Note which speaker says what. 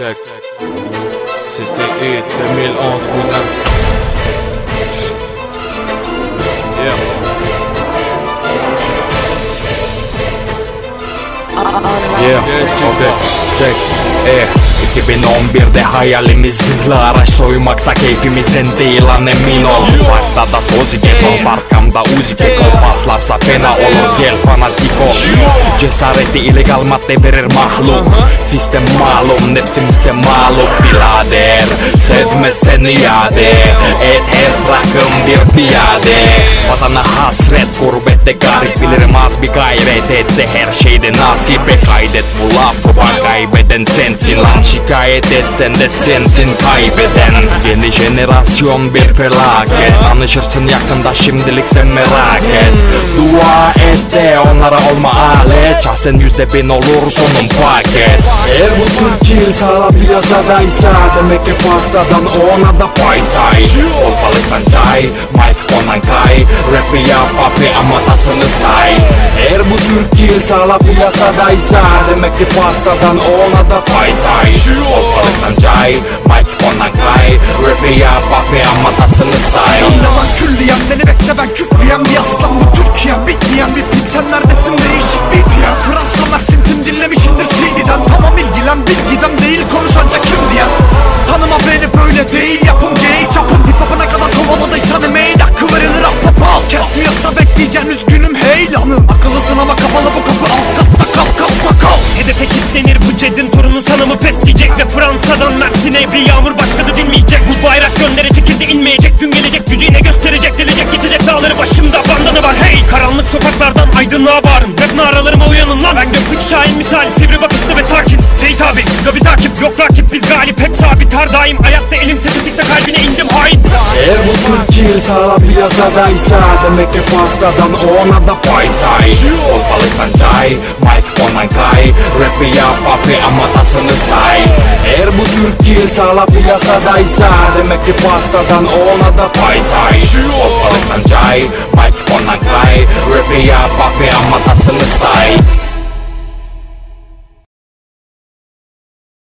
Speaker 1: check. C'était 2011, cousin. Yeah. Yeah, okay, check. Eh, 2011'de hayalimiz zırhlı araç soymaksa keyfimizden değil lan emin ol. Parkta da sozi keko, arkamda uzi keko Patlarsa fena olur gel fanatiko Cesareti illegal madde verir mahluk. Sistem malum nefsimize mağlup birader Sevmezsen iade Et her rakım bir piyade. Vatana hasret gurbette garip Bilirim az bir gayret. Etse her şeyde nasibe Kaydet bu lafı bak kaybeden sensin lan. Şikayet etsen de sensin kaybeden. Yeni jenerasyon bir felaket. Tanışırsın yakında şimdilik sen merak et. Dua et de onlara olma alet. Şahsen yüzde bin olur sonun paket. Eğer bu Türk yıl sağlam piyasadaysa Demek ki pastadan ona da pay say Ortalıktan çay, mikrofondan kay Rap'i yap abi ama tasını say Eğer bu Türk yıl sağlam piyasadaysa Demek ki pastadan ona da pay say
Speaker 2: bu kapı alt katta kal katta kal
Speaker 3: Hedefe kilitlenir bu cedin torunu sana mı pes diyecek Ve Fransa'dan Mersin'e bir yağmur başladı dinmeyecek. Bu bayrak göndere çekildi inmeyecek Gün gelecek gücü aydınlığa bağırın Rap naralarıma uyanın lan. Ben gökteki şahin misali sivri bakışlı ve sakin. Seyit abi gabi takip. Yok rakip biz galip. Hep sabit her daim. Ayakta elimse tetikte kalbine indim hain.
Speaker 1: Eğer bu Türk yıl sağlam piyasadaysa Demek ki pastadan ona da pay say. Ortalıktan çay, mikrofondan kay Rap'i yap abi ama tasını say. Eğer bu Türk yıl sağlam piyasadaysa Demek ki pastadan ona da pay say. Ortalıktan çay, mikrofondan kay Rap'i